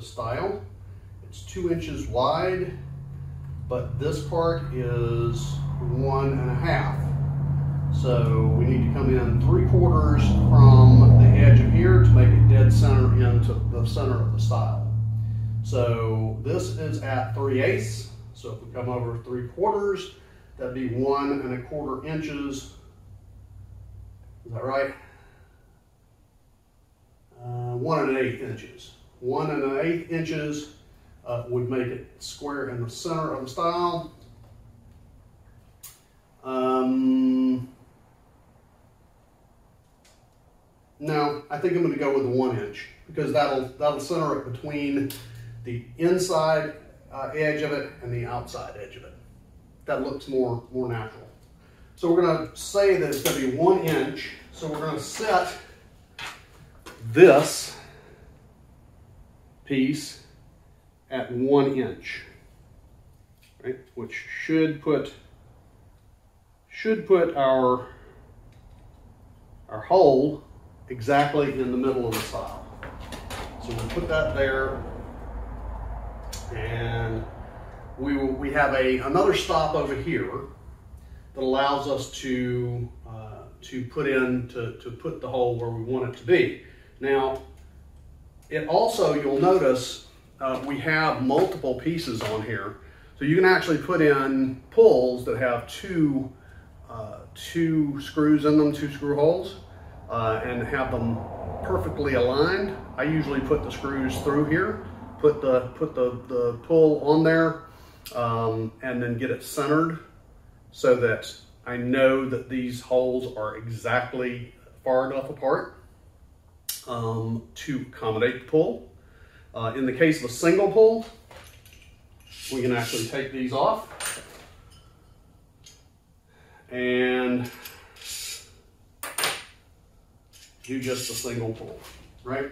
the stile. It's two inches wide, but this part is one and a half. So we need to come in three quarters from the edge of here to make it dead center into the center of the stile. So this is at 3 eighths. So if we come over three quarters, that'd be one and a quarter inches. Is that right? Uh, one and an eighth inches. One and an eighth inches uh, would make it square in the center of the stile. Um, no, I think I'm going to go with the one inch because that'll that'll center it between the inside uh, edge of it and the outside edge of it. That looks more more natural. So we're going to say that it's going to be one inch. So we're going to set this piece at one inch, right? Which should put should put our our hole exactly in the middle of the stile. So we'll put that there, and we will, we have a another stop over here that allows us to uh, to put in to to put the hole where we want it to be. Now, it also you'll notice uh, we have multiple pieces on here. So you can actually put in pulls that have two, uh, two screws in them, two screw holes, uh, and have them perfectly aligned. I usually put the screws through here, put the, put the, the pull on there, um, and then get it centered so that I know that these holes are exactly far enough apart um, to accommodate the pull. Uh, in the case of a single pull, we can actually take these off and do just a single pull, right?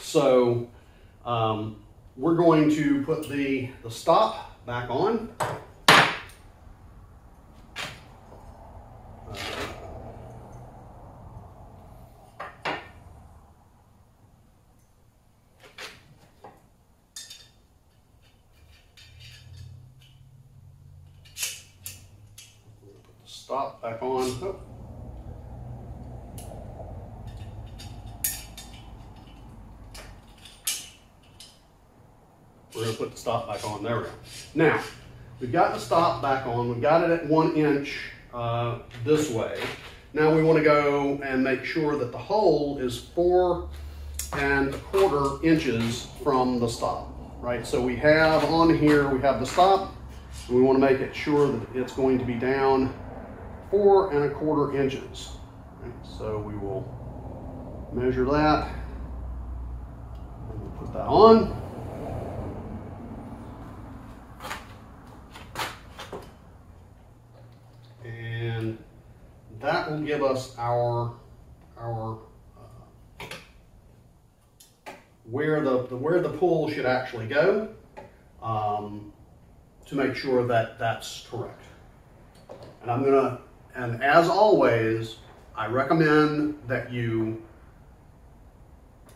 So um, we're going to put the, the stop back on. Stop back on. Oh. We're going to put the stop back on. There we go. Now, we've got the stop back on. We've got it at one inch uh, this way. Now we want to go and make sure that the hole is four and a quarter inches from the stop, right? So we have on here, we have the stop, and we want to make it sure that it's going to be down four and a quarter inches. So we will measure that and we'll put that on. And that will give us our our uh, where the, the, where the pull should actually go um, to make sure that that's correct. And I'm gonna and as always, I recommend that you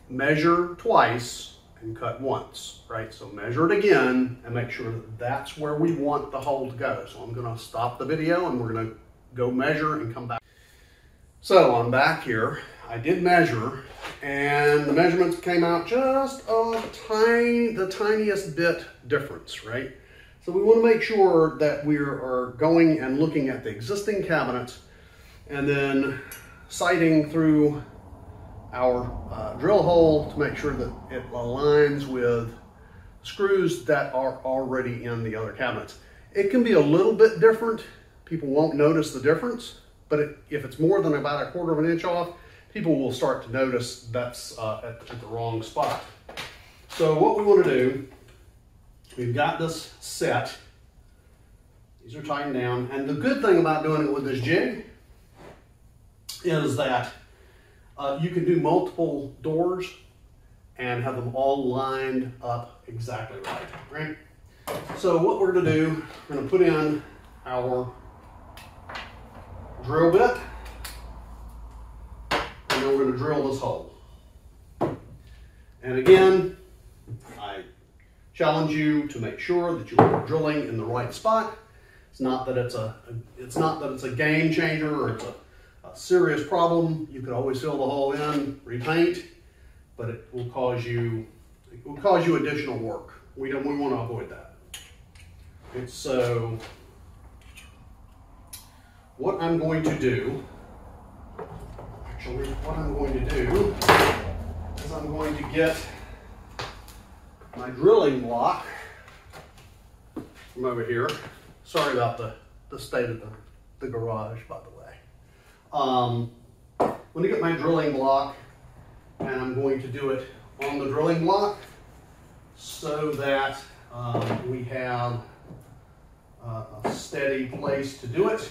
measure twice and cut once, right? So measure it again and make sure that that's where we want the hole to go. So I'm gonna stop the video and we're gonna go measure and come back. So I'm back here. I did measure and the measurements came out just a tiny, the tiniest bit difference, right? So we want to make sure that we are going and looking at the existing cabinets and then sighting through our uh, drill hole to make sure that it aligns with screws that are already in the other cabinets. It can be a little bit different. People won't notice the difference, but it, if it's more than about a quarter of an inch off, people will start to notice that's uh, at, at the wrong spot. So what we want to do We've got this set. These are tightened down. And the good thing about doing it with this jig is that uh, you can do multiple doors and have them all lined up exactly right, right? So what we're gonna do, we're gonna put in our drill bit, and then we're gonna drill this hole. And again, challenge you to make sure that you are drilling in the right spot. It's not that it's a, it's not that it's a game changer or it's a, a serious problem. You could always fill the hole in, repaint, but it will cause you, it will cause you additional work. We don't, we want to avoid that. And so, what I'm going to do, actually, what I'm going to do is I'm going to get my drilling block from over here. Sorry about the, the state of the, the garage, by the way. Um, I'm to get my drilling block and I'm going to do it on the drilling block so that um, we have uh, a steady place to do it.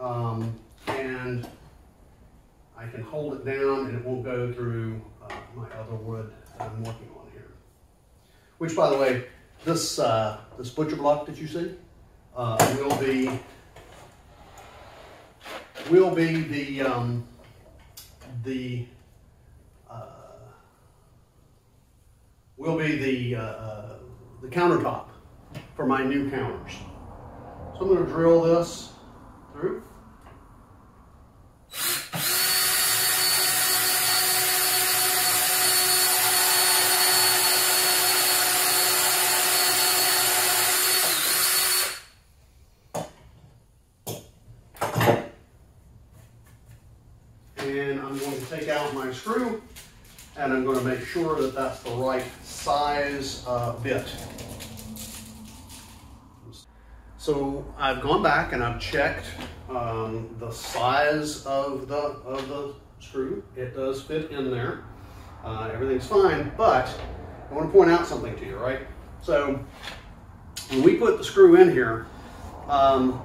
Um, and I can hold it down and it won't go through uh, my other wood that I'm working on here. Which, by the way, this uh, this butcher block that you see uh, will be will be the um, the uh, will be the uh, uh, the countertop for my new counters. So I'm going to drill this through. And I'm going to take out my screw and I'm going to make sure that that's the right size uh, bit. So I've gone back and I've checked um, the size of the of the screw. It does fit in there. Uh, everything's fine, but I want to point out something to you, right? So when we put the screw in here, um,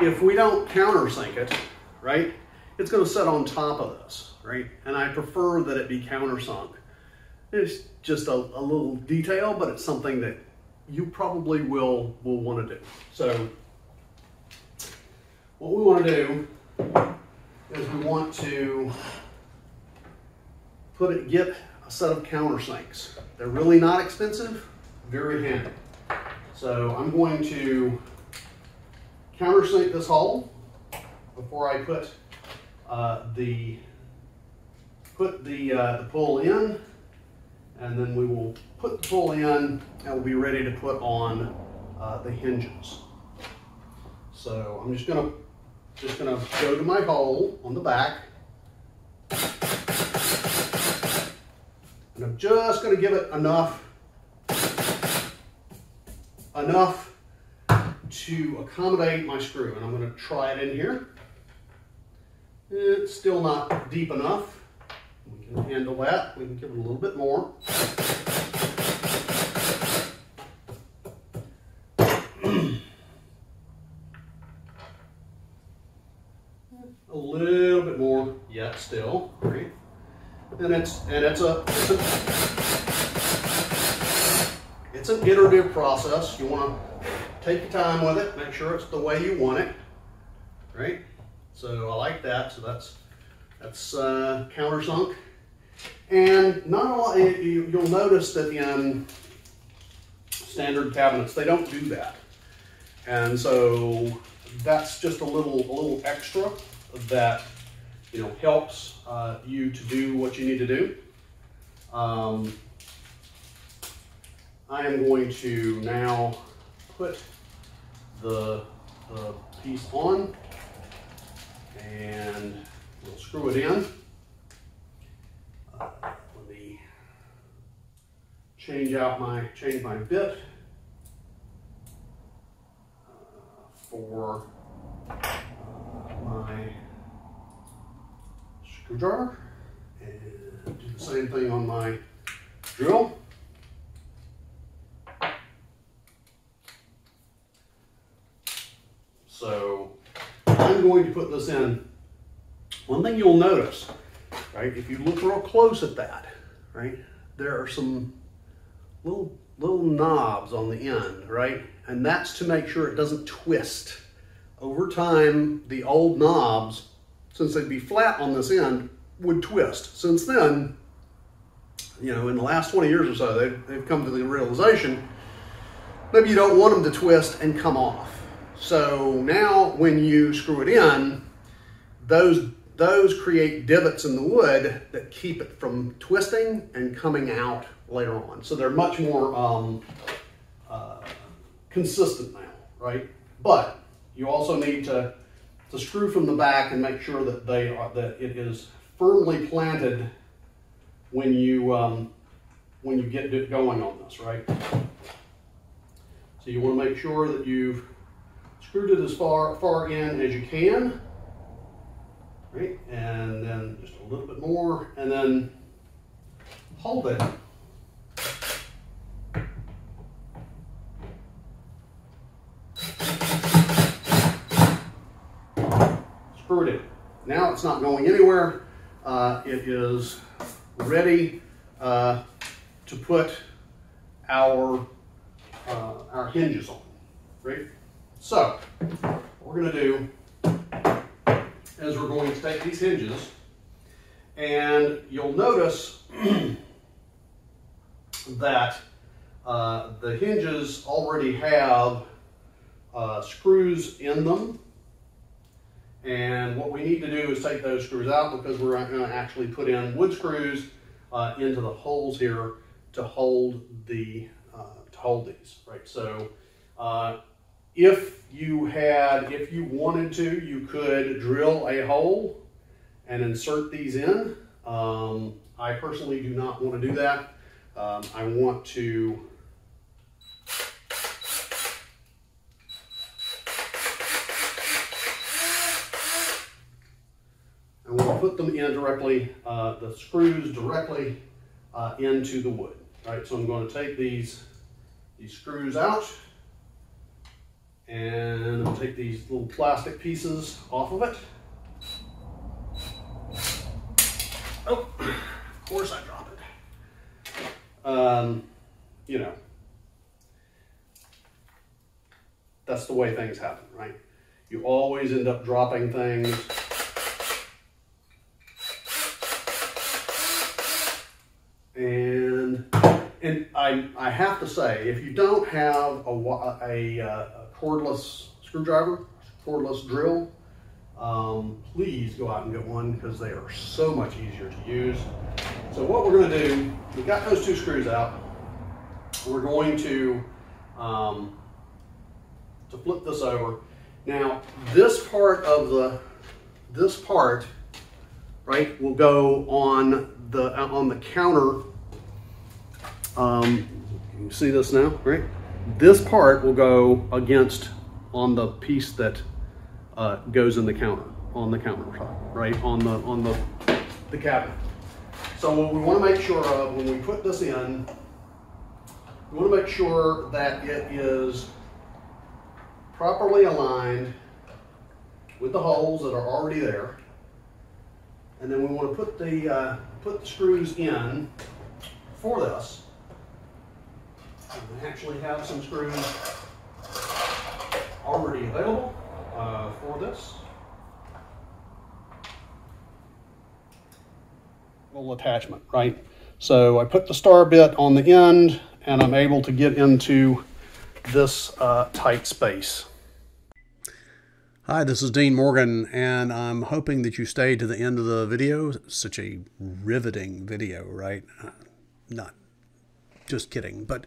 if we don't countersink it, right, it's going to sit on top of this, right? And I prefer that it be countersunk. It's just a, a little detail, but it's something that you probably will will want to do. So what we want to do is we want to put it get a set of countersinks. They're really not expensive, very handy. So I'm going to countersink this hole before I put uh, the put the uh, the pull in and then we will put the pull in and we'll be ready to put on uh, the hinges. So I'm just gonna just gonna go to my hole on the back and I'm just gonna give it enough enough to accommodate my screw and I'm gonna try it in here. It's still not deep enough can handle that. We can give it a little bit more. a little bit more yet still, right? And it's and it's a, it's a it's an iterative process. You want to take your time with it, make sure it's the way you want it, right? So I like that. So that's that's uh, countersunk. And not all, you, will notice that in standard cabinets, they don't do that. And so that's just a little, a little extra that, you know, helps uh, you to do what you need to do. Um, I am going to now put the, the piece on and we'll screw it in. change out my, change my bit uh, for uh, my screwdriver and do the same thing on my drill. So I'm going to put this in. One thing you'll notice, right, if you look real close at that, right, there are some little, little knobs on the end, right? And that's to make sure it doesn't twist. Over time, the old knobs, since they'd be flat on this end, would twist. Since then, you know, in the last 20 years or so, they've, they've come to the realization maybe you don't want them to twist and come off. So now when you screw it in, those, those create divots in the wood that keep it from twisting and coming out later on. So they're much more um, uh, consistent now, right? But you also need to, to screw from the back and make sure that they are, that it is firmly planted when you um, when you get it going on this, right? So you want to make sure that you've screwed it as far far in as you can, right? And then just a little bit more, and then hold it. Screw it in. Now it's not going anywhere. Uh, it is ready uh, to put our, uh, our hinges on, right? So, what we're gonna do is we're going to take these hinges and you'll notice that uh, the hinges already have uh, screws in them and what we need to do is take those screws out because we're going to actually put in wood screws uh, into the holes here to hold the uh, to hold these, right? So uh, if you had, if you wanted to, you could drill a hole and insert these in. Um, I personally do not want to do that. Um, I want to I want to put them in directly, uh, the screws directly uh, into the wood. All right, so I'm going to take these, these screws out and I'll take these little plastic pieces off of it. Oh, of course I dropped it. Um, you know, that's the way things happen, right? You always end up dropping things And, and I, I have to say, if you don't have a, a, a cordless screwdriver, cordless drill, um, please go out and get one because they are so much easier to use. So what we're going to do, we got those two screws out. We're going to um, to flip this over. Now this part of the this part right will go on the on the counter um, you see this now, right? This part will go against on the piece that uh, goes in the counter, on the countertop, right? On the on the the cabinet. So what we want to make sure of when we put this in, we want to make sure that it is properly aligned with the holes that are already there. And then we want to put the uh, put the screws in for this. I actually have some screws already available uh, for this. Little attachment, right? So I put the star bit on the end and I'm able to get into this uh, tight space. Hi, this is Dean Morgan, and I'm hoping that you stayed to the end of the video. Such a riveting video, right? Uh, not just kidding, but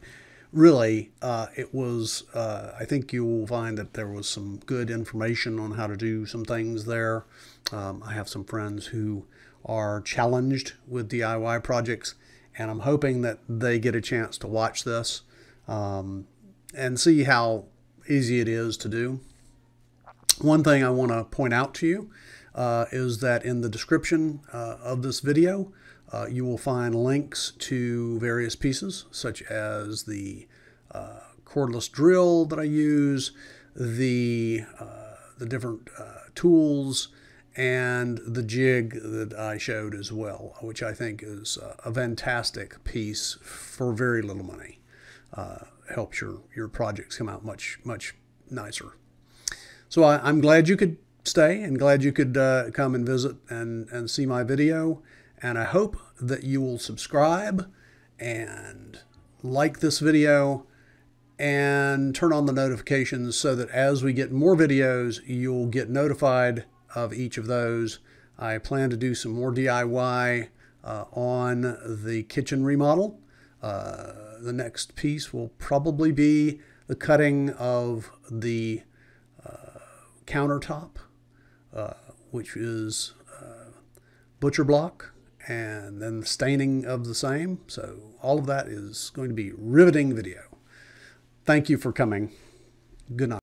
really, uh, it was, uh, I think you will find that there was some good information on how to do some things there. Um, I have some friends who are challenged with DIY projects, and I'm hoping that they get a chance to watch this um, and see how easy it is to do. One thing I want to point out to you uh, is that in the description uh, of this video, uh, you will find links to various pieces, such as the uh, cordless drill that I use, the, uh, the different uh, tools, and the jig that I showed as well, which I think is a fantastic piece for very little money. Uh, helps your, your projects come out much, much nicer. So I, I'm glad you could stay and glad you could uh, come and visit and, and see my video. And I hope that you will subscribe and like this video and turn on the notifications so that as we get more videos, you'll get notified of each of those. I plan to do some more DIY uh, on the kitchen remodel. Uh, the next piece will probably be the cutting of the uh, countertop, uh, which is uh, butcher block, and then the staining of the same. So all of that is going to be riveting video. Thank you for coming. Good night.